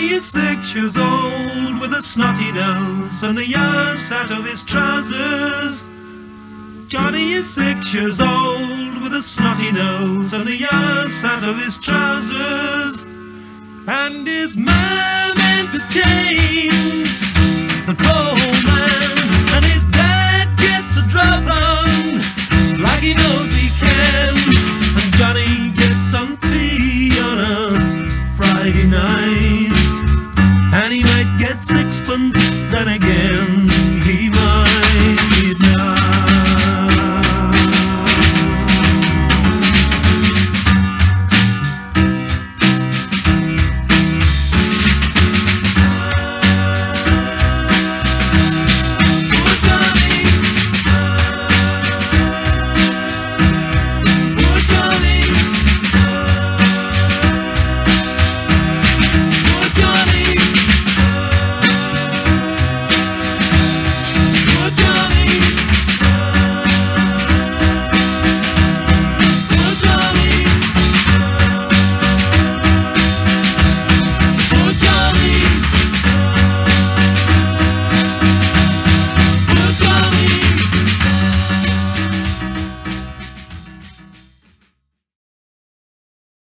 Johnny is six years old with a snotty nose and the yarns out of his trousers. Johnny is six years old with a snotty nose and the yarns out of his trousers. And his mom entertains the poor man, and his dad gets a drop on like he knows he can. And Johnny gets some tea on a Friday night, happens then again.